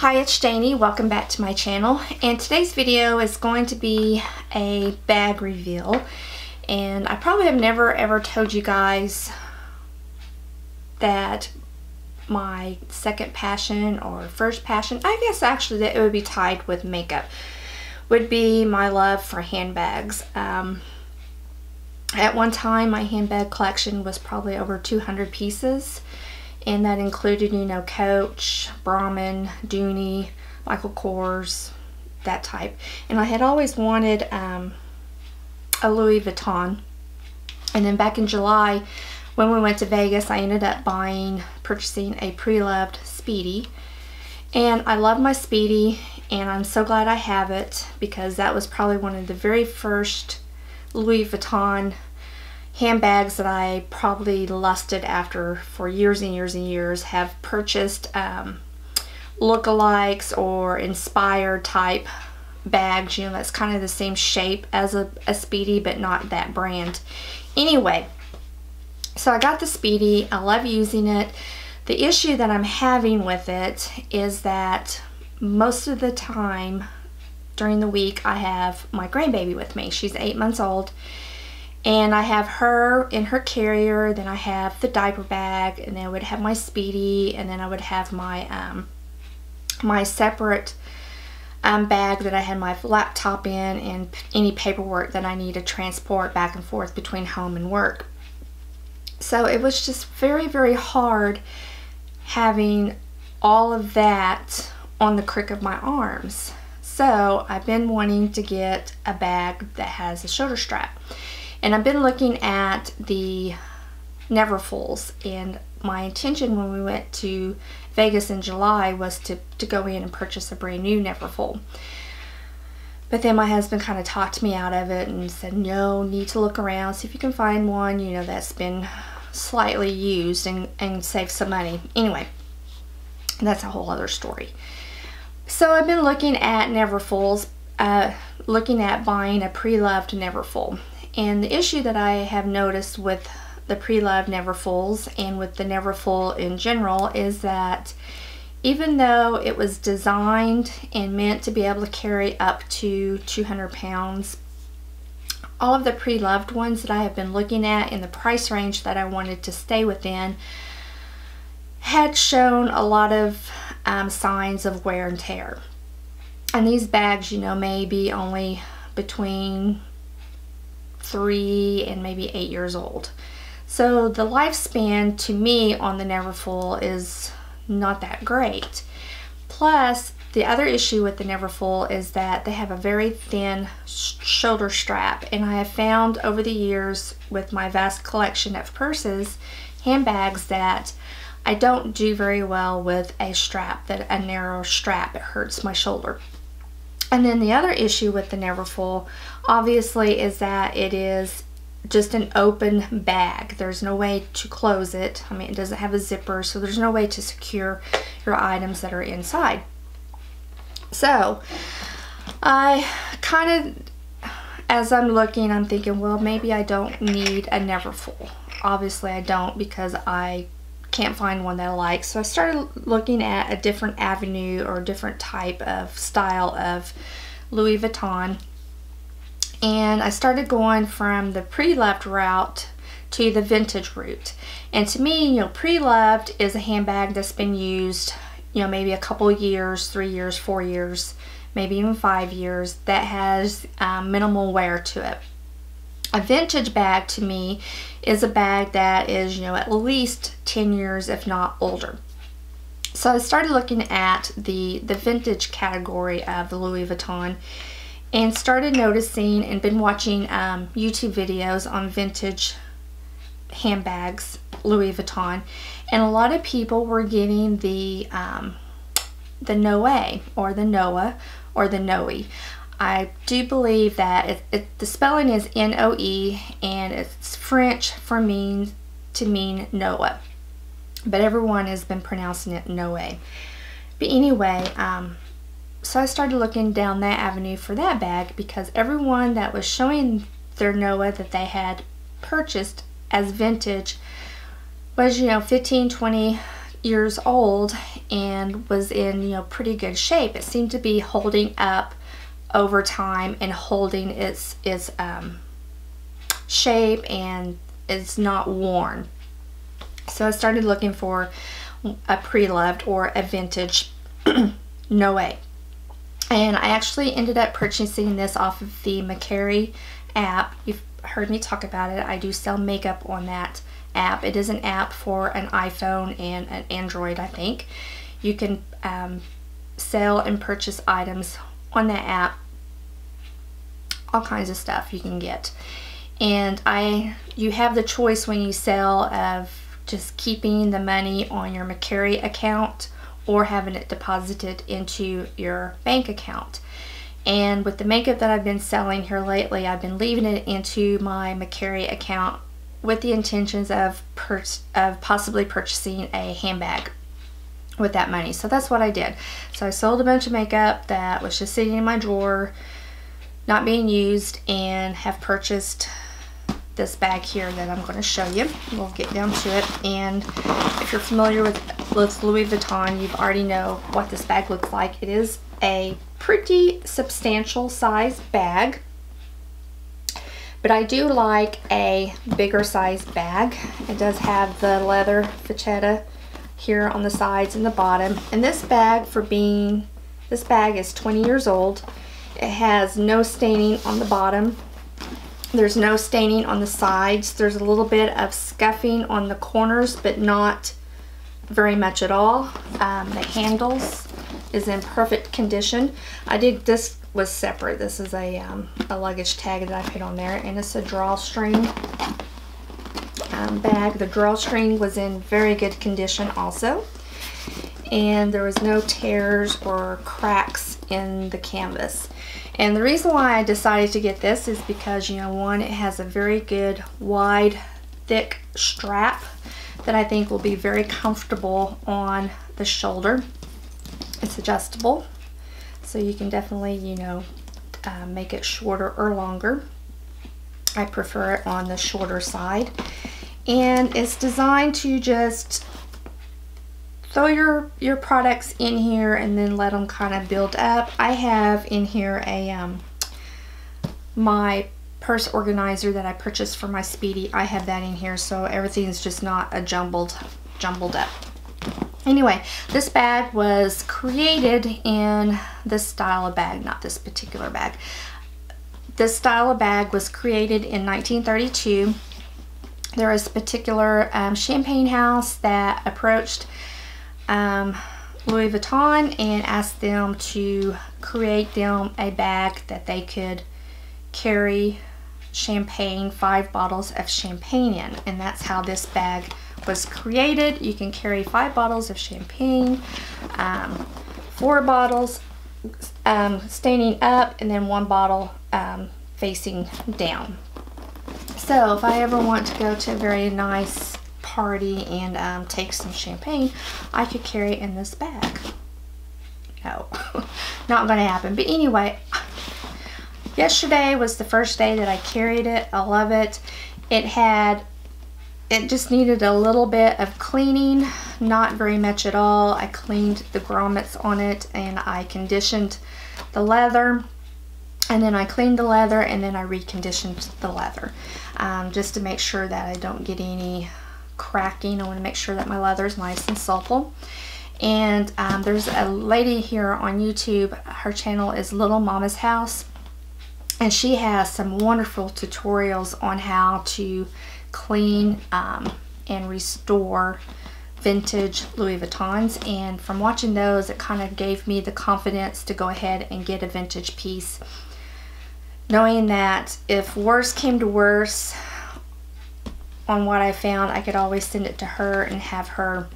Hi, it's Jannie. Welcome back to my channel. And today's video is going to be a bag reveal. And I probably have never ever told you guys that my second passion or first passion, I guess actually that it would be tied with makeup, would be my love for handbags. Um, at one time, my handbag collection was probably over 200 pieces and that included, you know, Coach, Brahmin, Dooney, Michael Kors, that type. And I had always wanted um, a Louis Vuitton. And then back in July, when we went to Vegas, I ended up buying, purchasing a pre-loved Speedy. And I love my Speedy, and I'm so glad I have it because that was probably one of the very first Louis Vuitton handbags that I probably lusted after for years and years and years have purchased um, lookalikes or inspired type bags you know that's kind of the same shape as a, a Speedy but not that brand. Anyway so I got the Speedy. I love using it. The issue that I'm having with it is that most of the time during the week I have my grandbaby with me. She's eight months old and I have her in her carrier then I have the diaper bag and then I would have my Speedy and then I would have my um, my separate um, bag that I had my laptop in and any paperwork that I need to transport back and forth between home and work. So it was just very very hard having all of that on the crick of my arms. So I've been wanting to get a bag that has a shoulder strap and I've been looking at the Neverfulls and my intention when we went to Vegas in July was to, to go in and purchase a brand new Neverfull. But then my husband kind of talked me out of it and said, no, need to look around, see if you can find one, you know, that's been slightly used and, and save some money. Anyway, that's a whole other story. So I've been looking at Neverfulls, uh, looking at buying a pre-loved Neverfull. And the issue that I have noticed with the pre-loved Neverfulls and with the Neverfull in general is that even though it was designed and meant to be able to carry up to 200 pounds, all of the pre-loved ones that I have been looking at in the price range that I wanted to stay within had shown a lot of um, signs of wear and tear. And these bags, you know, may be only between three and maybe eight years old. So the lifespan to me on the Neverfull is not that great. Plus, the other issue with the Neverfull is that they have a very thin shoulder strap and I have found over the years with my vast collection of purses, handbags that I don't do very well with a strap, that a narrow strap, it hurts my shoulder. And then the other issue with the Neverfull, obviously, is that it is just an open bag. There's no way to close it. I mean, it doesn't have a zipper, so there's no way to secure your items that are inside. So, I kind of, as I'm looking, I'm thinking, well, maybe I don't need a Neverfull. Obviously, I don't because I can't find one that I like. So I started looking at a different avenue or different type of style of Louis Vuitton. And I started going from the pre-loved route to the vintage route. And to me, you know, pre-loved is a handbag that's been used, you know, maybe a couple years, three years, four years, maybe even five years, that has um, minimal wear to it. A vintage bag to me is a bag that is, you know, at least 10 years, if not older. So I started looking at the, the vintage category of the Louis Vuitton and started noticing and been watching um, YouTube videos on vintage handbags, Louis Vuitton, and a lot of people were getting the um, the Noe or the Noah or the Noe. I do believe that it, it, the spelling is N-O-E and it's French for mean to mean Noah. But everyone has been pronouncing it Noe. But anyway, um, so I started looking down that avenue for that bag because everyone that was showing their Noah that they had purchased as vintage was, you know, 15, 20 years old and was in, you know, pretty good shape. It seemed to be holding up over time and holding its, its um, shape and it's not worn. So I started looking for a pre-loved or a vintage Noe. And I actually ended up purchasing this off of the Mercari app. You've heard me talk about it. I do sell makeup on that app. It is an app for an iPhone and an Android, I think. You can um, sell and purchase items on that app. All kinds of stuff you can get. And I, you have the choice when you sell of just keeping the money on your Mercari account or having it deposited into your bank account. And with the makeup that I've been selling here lately, I've been leaving it into my Mercari account with the intentions of, of possibly purchasing a handbag with that money. So that's what I did. So I sold a bunch of makeup that was just sitting in my drawer, not being used, and have purchased this bag here that I'm going to show you. We'll get down to it. And if you're familiar with, Louis Vuitton, you already know what this bag looks like. It is a pretty substantial size bag. But I do like a bigger size bag. It does have the leather vachetta here on the sides and the bottom. And this bag for being, this bag is 20 years old. It has no staining on the bottom. There's no staining on the sides. There's a little bit of scuffing on the corners, but not very much at all. Um, the handles is in perfect condition. I did, this was separate. This is a, um, a luggage tag that I put on there, and it's a drawstring um, bag. The drawstring was in very good condition also, and there was no tears or cracks in the canvas. And the reason why I decided to get this is because, you know, one, it has a very good, wide, thick strap that I think will be very comfortable on the shoulder. It's adjustable, so you can definitely, you know, uh, make it shorter or longer. I prefer it on the shorter side. And it's designed to just throw your, your products in here and then let them kind of build up. I have in here a um, my purse organizer that I purchased for my Speedy. I have that in here so everything's just not a jumbled, jumbled up. Anyway, this bag was created in this style of bag, not this particular bag. This style of bag was created in 1932. There was a particular um, champagne house that approached um, Louis Vuitton and asked them to create them a bag that they could carry champagne, five bottles of champagne in. And that's how this bag was created. You can carry five bottles of champagne, um, four bottles um, standing up, and then one bottle um, facing down. So if I ever want to go to a very nice party and um, take some champagne, I could carry it in this bag. No, not going to happen. But anyway, yesterday was the first day that I carried it. I love it. It had, it just needed a little bit of cleaning, not very much at all. I cleaned the grommets on it and I conditioned the leather and then I cleaned the leather and then I reconditioned the leather um, just to make sure that I don't get any cracking. I want to make sure that my leather is nice and supple. And um, there's a lady here on YouTube. Her channel is Little Mama's House. And she has some wonderful tutorials on how to clean um, and restore vintage Louis Vuittons and from watching those it kind of gave me the confidence to go ahead and get a vintage piece knowing that if worse came to worse on what I found, I could always send it to her and have her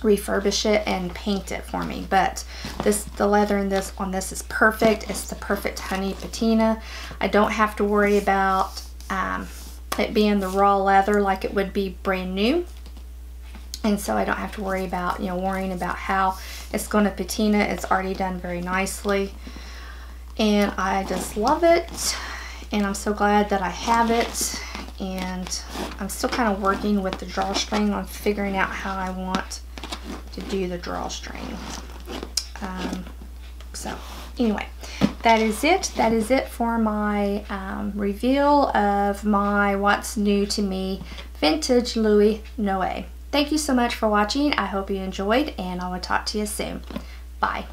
refurbish it and paint it for me. But this, the leather in this on this is perfect. It's the perfect honey patina. I don't have to worry about um, it being the raw leather like it would be brand new. And so I don't have to worry about, you know, worrying about how it's going to patina. It's already done very nicely. And I just love it. And I'm so glad that I have it and I'm still kind of working with the drawstring on figuring out how I want to do the drawstring. Um, so anyway, that is it. That is it for my um, reveal of my What's New to Me Vintage Louis Noe. Thank you so much for watching. I hope you enjoyed and I will talk to you soon. Bye.